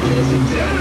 Yes, exactly.